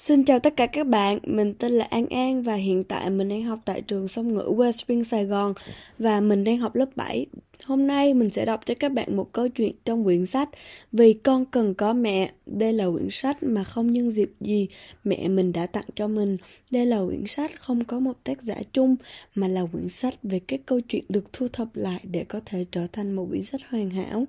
Xin chào tất cả các bạn, mình tên là An An và hiện tại mình đang học tại trường song ngữ West Spring Sài Gòn và mình đang học lớp 7. Hôm nay mình sẽ đọc cho các bạn một câu chuyện trong quyển sách Vì con cần có mẹ. Đây là quyển sách mà không nhân dịp gì mẹ mình đã tặng cho mình. Đây là quyển sách không có một tác giả chung mà là quyển sách về các câu chuyện được thu thập lại để có thể trở thành một quyển sách hoàn hảo.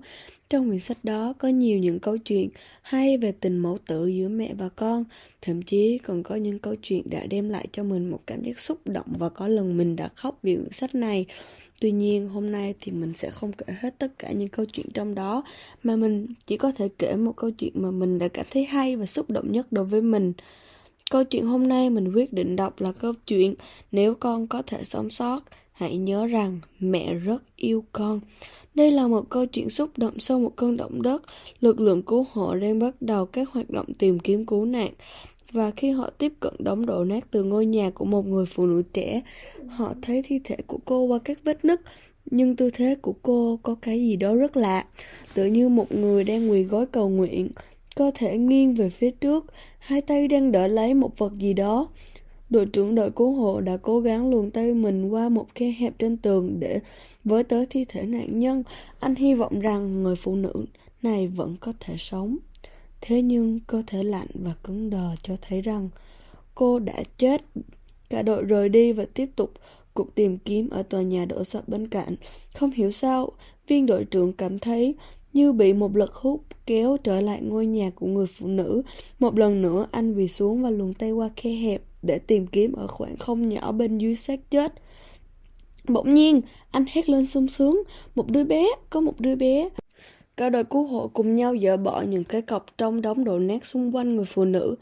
Trong quyển sách đó có nhiều những câu chuyện hay về tình mẫu tử giữa mẹ và con, thậm chí còn có những câu chuyện đã đem lại cho mình một cảm giác xúc động và có lần mình đã khóc vì quyển sách này. Tuy nhiên hôm nay thì mình sẽ không kể hết tất cả những câu chuyện trong đó mà mình chỉ có thể kể một câu chuyện mà mình đã cảm thấy hay và xúc động nhất đối với mình. Câu chuyện hôm nay mình quyết định đọc là câu chuyện Nếu con có thể sống sót, hãy nhớ rằng mẹ rất yêu con. Đây là một câu chuyện xúc động sau một cơn động đất. Lực lượng cứu hộ đang bắt đầu các hoạt động tìm kiếm cứu nạn. Và khi họ tiếp cận đống đổ nát từ ngôi nhà của một người phụ nữ trẻ, họ thấy thi thể của cô qua các vết nứt. Nhưng tư thế của cô có cái gì đó rất lạ, tự như một người đang quỳ gối cầu nguyện. Cơ thể nghiêng về phía trước, hai tay đang đỡ lấy một vật gì đó. Đội trưởng đội cứu hộ đã cố gắng luồn tay mình qua một khe hẹp trên tường để với tới thi thể nạn nhân. Anh hy vọng rằng người phụ nữ này vẫn có thể sống. Thế nhưng cơ thể lạnh và cứng đờ cho thấy rằng cô đã chết. Cả đội rời đi và tiếp tục cuộc tìm kiếm ở tòa nhà đổ sập bên cạnh. Không hiểu sao, viên đội trưởng cảm thấy như bị một lực hút kéo trở lại ngôi nhà của người phụ nữ. Một lần nữa anh quỳ xuống và luồn tay qua khe hẹp để tìm kiếm ở khoảng không nhỏ bên dưới xác chết. Bỗng nhiên, anh hét lên sung sướng, một đứa bé, có một đứa bé. Cả đội cứu hộ cùng nhau dỡ bỏ những cái cọc trong đống đổ nát xung quanh người phụ nữ.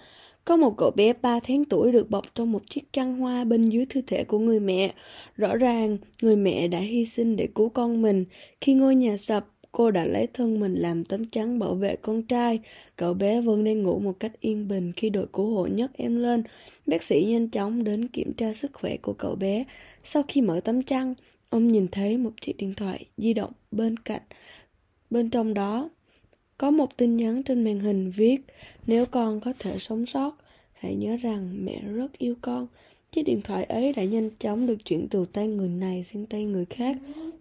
Có một cậu bé 3 tháng tuổi được bọc trong một chiếc chăn hoa bên dưới thi thể của người mẹ. Rõ ràng, người mẹ đã hy sinh để cứu con mình. Khi ngôi nhà sập, cô đã lấy thân mình làm tấm chắn bảo vệ con trai. Cậu bé vẫn đang ngủ một cách yên bình khi đội cứu hộ nhấc em lên. Bác sĩ nhanh chóng đến kiểm tra sức khỏe của cậu bé. Sau khi mở tấm chăn, ông nhìn thấy một chiếc điện thoại di động bên cạnh. Bên trong đó có một tin nhắn trên màn hình viết Nếu con có thể sống sót, hãy nhớ rằng mẹ rất yêu con. Chiếc điện thoại ấy đã nhanh chóng được chuyển từ tay người này sang tay người khác.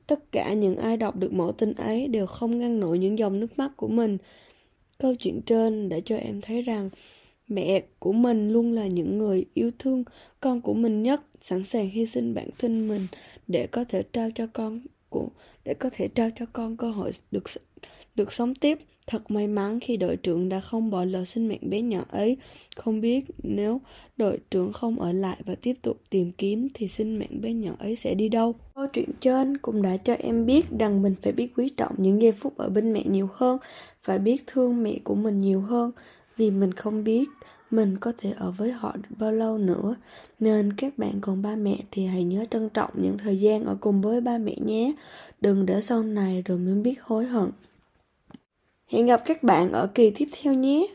Tất cả những ai đọc được mẫu tin ấy đều không ngăn nổi những dòng nước mắt của mình. Câu chuyện trên đã cho em thấy rằng mẹ của mình luôn là những người yêu thương con của mình nhất, sẵn sàng hy sinh bản thân mình để có thể trao cho con của để có thể trao cho con cơ hội được được sống tiếp. Thật may mắn khi đội trưởng đã không bỏ lỡ sinh mệnh bé nhỏ ấy. Không biết nếu đội trưởng không ở lại và tiếp tục tìm kiếm thì sinh mệnh bé nhỏ ấy sẽ đi đâu. Câu chuyện trên cũng đã cho em biết rằng mình phải biết quý trọng những giây phút ở bên mẹ nhiều hơn, phải biết thương mẹ của mình nhiều hơn vì mình không biết mình có thể ở với họ được bao lâu nữa. Nên các bạn còn ba mẹ thì hãy nhớ trân trọng những thời gian ở cùng với ba mẹ nhé. Đừng để sau này rồi mới biết hối hận. Hẹn gặp các bạn ở kỳ tiếp theo nhé.